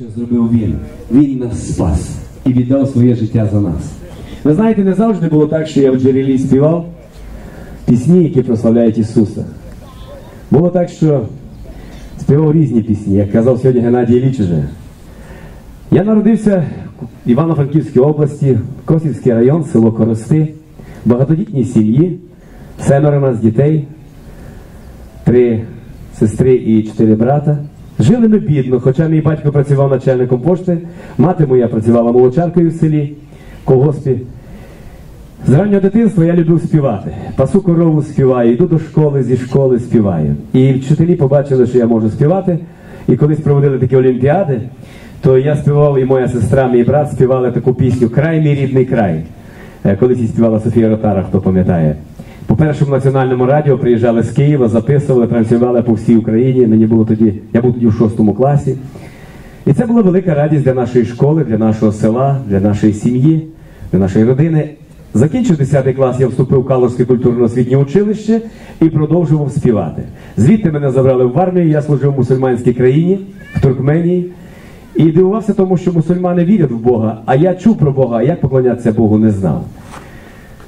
Що зробив він? Він нас спас і віддав своє життя за нас. Ви знаєте, не завжди було так, що я в джерелі співав пісні, які прославляють Ісуса. Було так, що співав різні пісні, як казав сьогодні Геннадій Ілліч уже. Я народився в Івано-Франківській області, Косівський район, село Корости, багатодітній сім'ї, семеро нас дітей, три сестри і чотири брата. Жили ми бідно, хоча мій батько працював начальником пошти, мати моя працювала молочаркою в селі, колгоспі. З раннього дитинства я любив співати. Пасу корову співаю, йду до школи, зі школи співаю. І вчителі побачили, що я можу співати. І колись проводили такі олімпіади, то я співав, і моя сестра, мій брат співали таку пісню Край мій рідний край. Е, Колись її співала Софія Ротара, хто пам'ятає. По першому національному радіо приїжджали з Києва, записували, транслювали по всій Україні. Мені було тоді, я був тоді в шостому класі. І це була велика радість для нашої школи, для нашого села, для нашої сім'ї, для нашої родини. Закінчив 10 клас, я вступив в Калужське культурно-освітнє училище і продовжував співати. Звідти мене забрали в армію, я служив в мусульманській країні, в Туркменії. І дивувався тому, що мусульмани вірять в Бога, а я чув про Бога, а як поклонятися Богу не знав.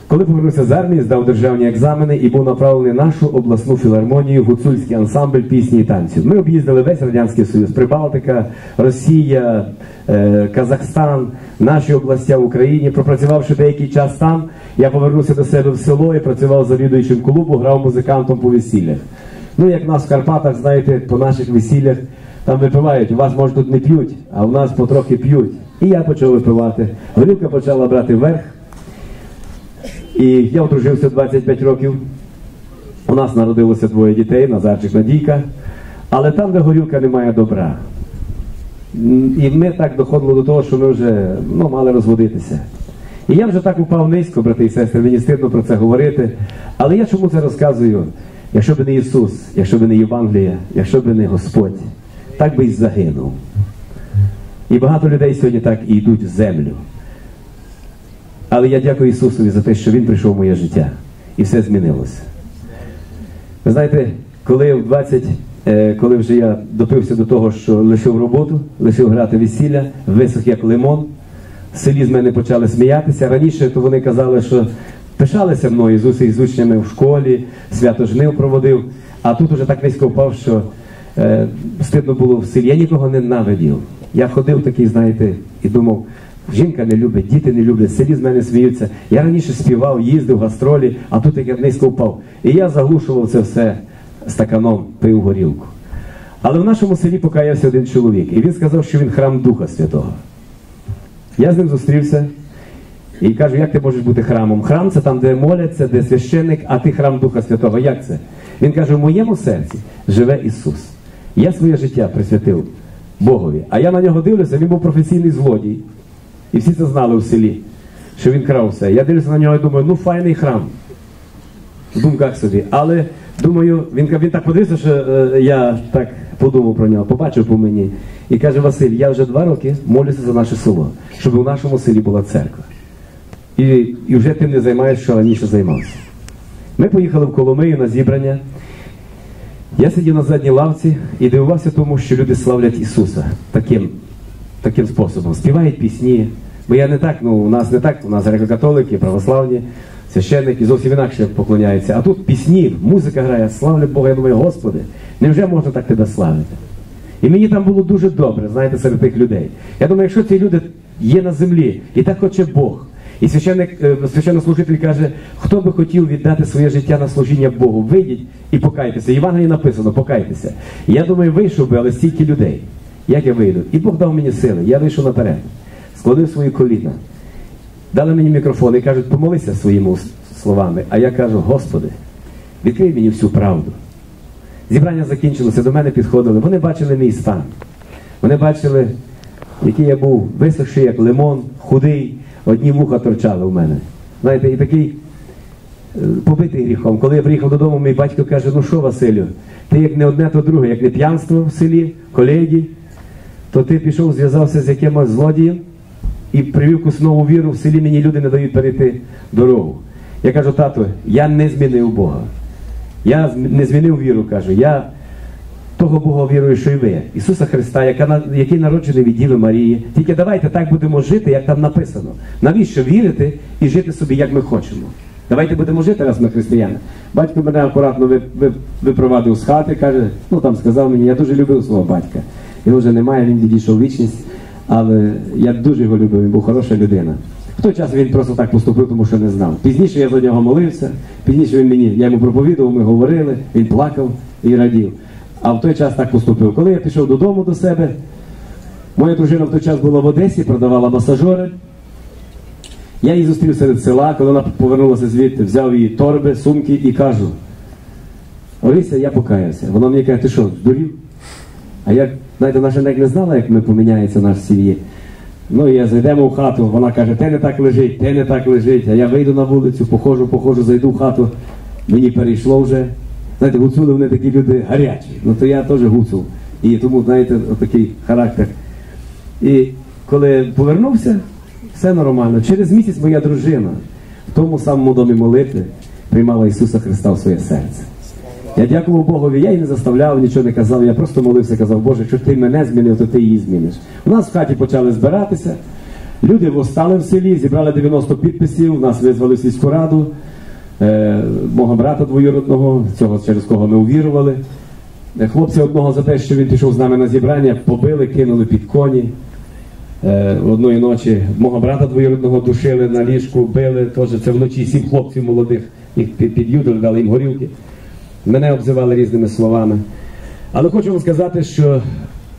Коли повернувся з армії, здав державні екзамени і був направлений нашу обласну філармонію, гуцульський ансамбль пісні і танців. Ми об'їздили весь Радянський Союз, Прибалтика, Росія, е, Казахстан, наші областя в Україні. Пропрацювавши деякий час там, я повернувся до себе в село і працював завідуючим клубу, грав музикантом по весіллях. Ну, як нас в Карпатах, знаєте, по наших весіллях там випивають, у вас може тут не п'ють, а у нас потрохи п'ють. І я почав випивати. Горілка почала брати верх. І я одружився 25 років. У нас народилося двоє дітей, Назарчик Надійка. Але там, де горілка, немає добра. І ми так доходили до того, що ми вже ну, мали розводитися. І я вже так упав низько, брати і сестри, мені стидно про це говорити. Але я чому це розказую? Якщо б не Ісус, якщо б не Євангелія, якщо б не Господь, так би і загинув. І багато людей сьогодні так і йдуть в землю. Але я дякую Ісусові за те, що Він прийшов в моє життя. І все змінилося. Ви знаєте, коли в 20, е, коли вже я допився до того, що лишив роботу, лишив грати весілля, висох як лимон, в селі з мене почали сміятися. Раніше то вони казали, що пишалися мною з усіх з учнями в школі, свято жнив проводив, а тут уже так низько впав, що е, стидно було в селі. Я нікого ненавидів. Я ходив такий, знаєте, і думав, жінка не любить, діти не люблять, селі з мене сміються. Я раніше співав, їздив, гастролі, а тут як низько впав. І я заглушував це все стаканом, пив горілку. Але в нашому селі покаявся один чоловік, і він сказав, що він храм Духа Святого. Я з ним зустрівся і кажу, як ти можеш бути храмом? Храм це там, де моляться, де священник, а ти храм Духа Святого. Як це? Він каже, в моєму серці живе Ісус. Я своє життя присвятив Богові. А я на нього дивлюся, він був професійний злодій. І всі це знали в селі, що він крав все. Я дивлюся на нього і думаю, ну файний храм. В думках собі. Але думаю, він, він так подивився, що е, я так подумав про нього, побачив по мені. І каже, Василь, я вже два роки молюся за наше село, щоб у нашому селі була церква. І, і вже тим не займаєшся, що раніше займався. Ми поїхали в Коломию на зібрання. Я сидів на задній лавці і дивувався тому, що люди славлять Ісуса таким, таким способом. Співають пісні. Бо я не так, ну у нас не так, у нас греко-католики, православні, священники зовсім інакше поклоняються. А тут пісні, музика грає, славлять Бога. Я думаю, Господи, невже можна так тебе славити? І мені там було дуже добре, знаєте, серед тих людей. Я думаю, якщо ці люди є на землі, і так хоче Бог. І священник, е, священнослужитель каже, хто би хотів віддати своє життя на служіння Богу, вийдіть і покайтеся. Євангелії написано, покайтеся. Я думаю, вийшов би, але стільки людей. Як я вийду? І Бог дав мені сили. Я вийшов наперед, склонив свої коліна. Дали мені мікрофон і кажуть, помолися своїми словами. А я кажу, Господи, відкрий мені всю правду. Зібрання закінчилося, до мене підходили. Вони бачили мій стан. Вони бачили, який я був висохший, як лимон, худий, одні вуха торчали в мене. Знаєте, і такий е, побитий гріхом. Коли я приїхав додому, мій батько каже: ну що, Василю, ти як не одне, то друге, як не п'янство в селі, колеги, то ти пішов, зв'язався з якимось злодієм і привів куснову віру, в селі мені люди не дають перейти дорогу. Я кажу, тату, я не змінив Бога. Я не змінив віру, кажу. Я того Бога віруючого ви, Ісуса Христа, який народжений від Діви Марії. Тільки давайте так будемо жити, як там написано. Навіщо вірити і жити собі, як ми хочемо? Давайте будемо жити, раз ми християни. Батько мене акуратно випровадив з хати, каже, ну там сказав мені, я дуже любив свого батька. Його вже немає, він відійшов вічність, але я дуже його любив, він був хороша людина. В той час він просто так поступив, тому що не знав. Пізніше я за нього молився, пізніше він мені, я йому проповідував, ми говорили, він плакав і радів. А в той час так поступив. Коли я пішов додому до себе, моя дружина в той час була в Одесі, продавала масажори. Я її зустрів серед села, коли вона повернулася звідти, взяв її торби, сумки і кажу: Орися, я покаявся. Вона мені каже, ти що, здурів? А я, знаєте, наша навіть не знала, як ми поміняється наш сім'ї. Ну і я зайдемо в хату, вона каже, те не так лежить, те не так лежить. А я вийду на вулицю, похожу, похожу, зайду в хату, мені перейшло вже. Знаєте, гуцули вони такі люди гарячі. Ну то я теж гуцул. І тому, знаєте, такий характер. І коли повернувся, все нормально. Через місяць моя дружина в тому самому домі молитви приймала Ісуса Христа в своє серце. Я дякував Богові, я її не заставляв, нічого не казав. Я просто молився, казав, Боже, якщо ти мене змінив, то ти її зміниш. У нас в хаті почали збиратися. Люди встали в селі, зібрали 90 підписів, нас визвали в сільську раду, е, мого брата двоюродного, цього через кого ми увірували. Е, хлопця одного за те, що він пішов з нами на зібрання, побили, кинули під коні. Е, одної ночі мого брата двоюродного душили на ліжку, били, теж це вночі сім хлопців молодих, їх під'юдили, дали їм горілки. Мене обзивали різними словами. Але хочу вам сказати, що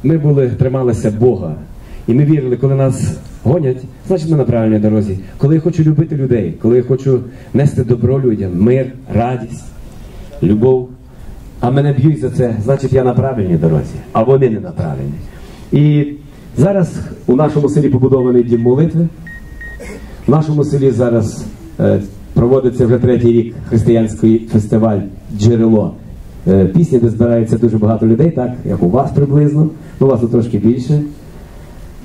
ми були, трималися Бога. І ми вірили, коли нас гонять, значить ми на правильній дорозі. Коли я хочу любити людей, коли я хочу нести добро людям, мир, радість, любов. А мене б'ють за це, значить я на правильній дорозі, а вони не на правильній. І зараз у нашому селі побудований дім молитви. В нашому селі зараз е, проводиться вже третій рік християнський фестиваль Джерело. Е, пісні, де збирається дуже багато людей, так, як у вас приблизно, у вас трошки більше.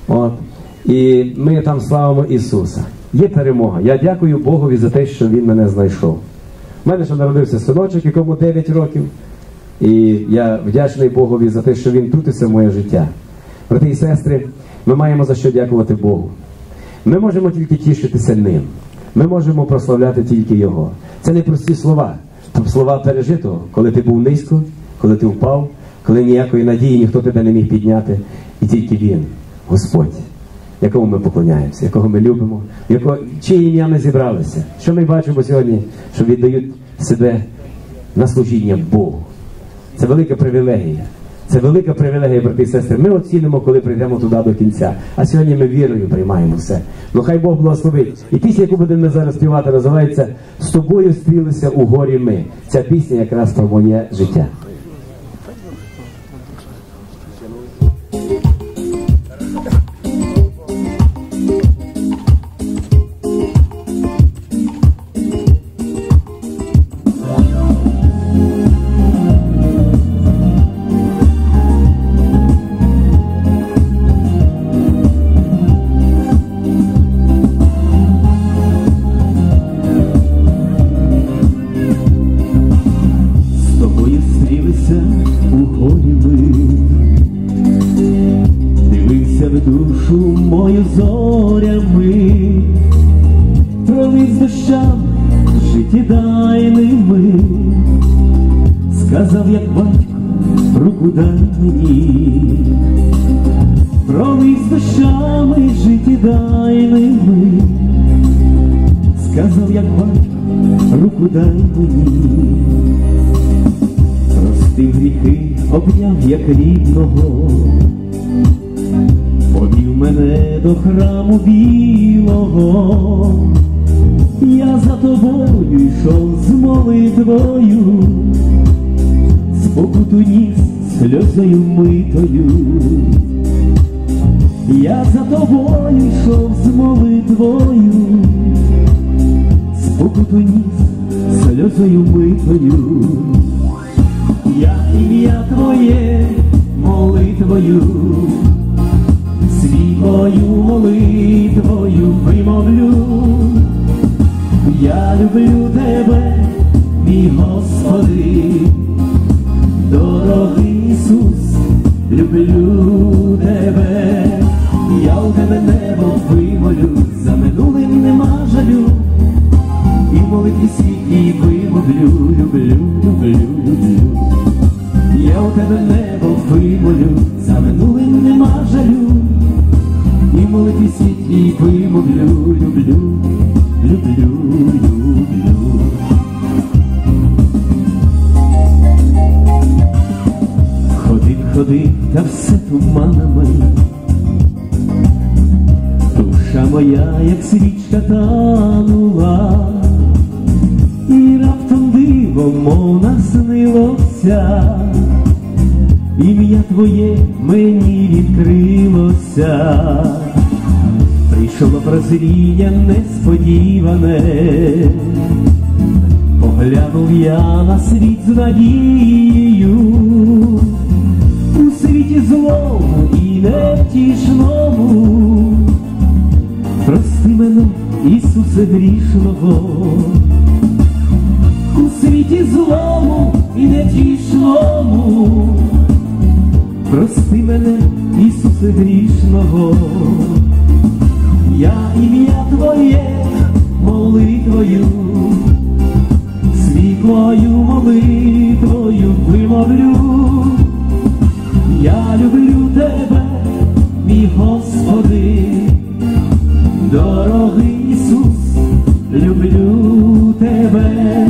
От. І ми там славимо Ісуса. Є перемога. Я дякую Богові за те, що Він мене знайшов. У мене ще народився синочок, якому 9 років. І я вдячний Богові за те, що він втрутився в моє життя. Брати і сестри, ми маємо за що дякувати Богу. Ми можемо тільки тішитися ним. Ми можемо прославляти тільки Його. Це не прості слова. Там слова пережитого, коли ти був низько, коли ти впав, коли ніякої надії ніхто тебе не міг підняти. І тільки Він, Господь, якому ми поклоняємося, якого ми любимо, якого, чиє ім'я ми зібралися. Що ми бачимо сьогодні, що віддають себе на служіння Богу. Це велика привілегія. Це велика привілегія, брати і сестри. Ми оцінимо, коли прийдемо туди до кінця. А сьогодні ми вірою приймаємо все. Ну хай Бог благословить. І пісня, яку будемо зараз співати, називається З тобою стрілися у горі ми. Ця пісня якраз про моє життя. дивився у горі дивився в душу мою зорями, провіз дощам життєдайними, сказав, як батько, руку дай мені, провіз дощами життєдайними, сказав, як батько, руку дай мені ти гріхи обняв як рідного, повів мене до храму білого, я за тобою йшов з молитвою, з покуту ніс сльозою митою, я за тобою йшов з молитвою, з покуту ніс сльозою митою ім'я Твоє молитвою, світлою молитвою вимовлю, я люблю тебе, мій Господи, дорогий Ісус, люблю тебе, я у тебе небо вимолю, за минулим нема жалю, і молитві світлі вимовлю, люблю, люблю, люблю. Я у тебе небо вимолю, за минулим нема жалю, і молитві світлі вимовлю, люблю, люблю, люблю. Ходив, ходив, та все туманами, душа моя, як свічка танула, і раптом дивом, мов наснилося, ім'я твоє мені відкрилося, прийшло прозріння несподіване. Поглянув я на світ з надією, у світі злому і невтішному, прости мене, Ісусе грішного, у світі злому і невтішному, прости мене, Ісусе грішного, я ім'я Твоє молитвою світлою молитвою вимовлю, я люблю тебе, мій Господи, дорогий Ісус, люблю тебе,